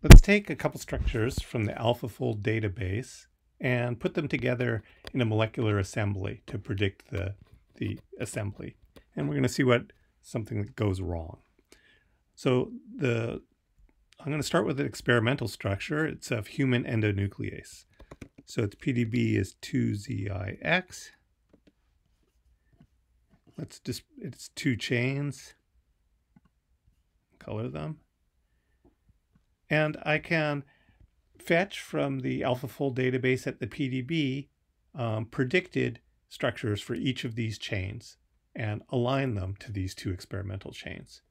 Let's take a couple structures from the AlphaFold database and put them together in a molecular assembly to predict the, the assembly. And we're going to see what something that goes wrong. So the I'm going to start with an experimental structure. It's of human endonuclease. So its PDB is 2ZIX. Let's just, it's two chains. Color them. And I can fetch from the AlphaFold database at the PDB um, predicted structures for each of these chains and align them to these two experimental chains.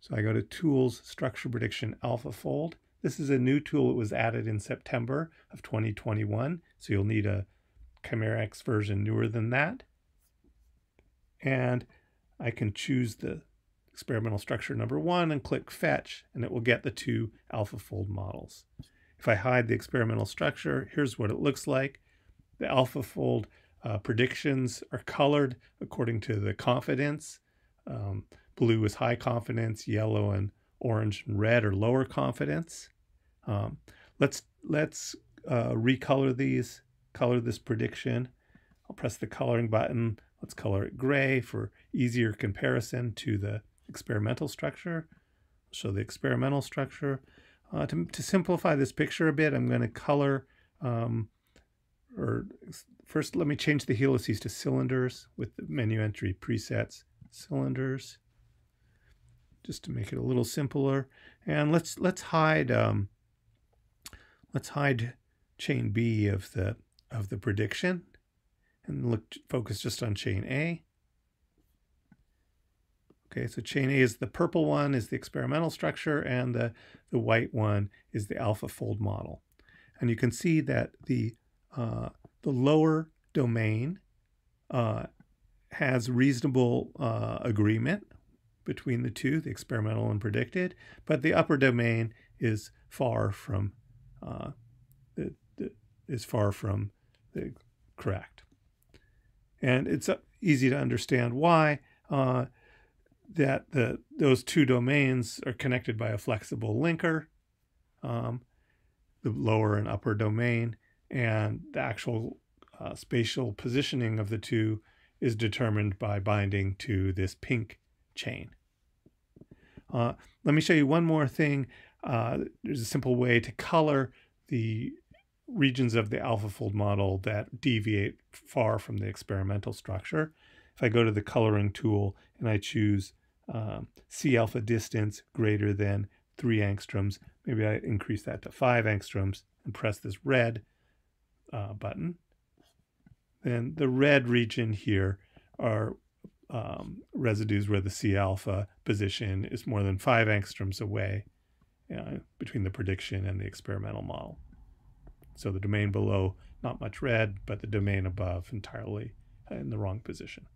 So I go to Tools, Structure Prediction AlphaFold. This is a new tool that was added in September of 2021, so you'll need a ChimeraX version newer than that. And I can choose the experimental structure number one and click fetch and it will get the two AlphaFold models. If I hide the experimental structure, here's what it looks like. The AlphaFold uh, predictions are colored according to the confidence. Um, blue is high confidence, yellow and orange and red are lower confidence. Um, let's let's uh, recolor these, color this prediction. I'll press the coloring button. Let's color it gray for easier comparison to the experimental structure. show the experimental structure. Uh, to, to simplify this picture a bit, I'm going to color, um, or first let me change the helices to cylinders with the menu entry presets, cylinders, just to make it a little simpler. And let's let's hide um, let's hide chain B of the of the prediction and look focus just on chain A. Okay, so chain A is the purple one, is the experimental structure, and the, the white one is the AlphaFold model. And you can see that the, uh, the lower domain uh, has reasonable uh, agreement between the two, the experimental and predicted, but the upper domain is far from uh, the, the, is far from the correct. And it's uh, easy to understand why. Uh, that the those two domains are connected by a flexible linker, um, the lower and upper domain, and the actual uh, spatial positioning of the two is determined by binding to this pink chain. Uh, let me show you one more thing. Uh, there's a simple way to color the regions of the AlphaFold model that deviate far from the experimental structure. If I go to the coloring tool and I choose um, C alpha distance greater than three angstroms, maybe I increase that to five angstroms and press this red uh, button. Then the red region here are um, residues where the C alpha position is more than five angstroms away uh, between the prediction and the experimental model. So the domain below, not much red, but the domain above entirely in the wrong position.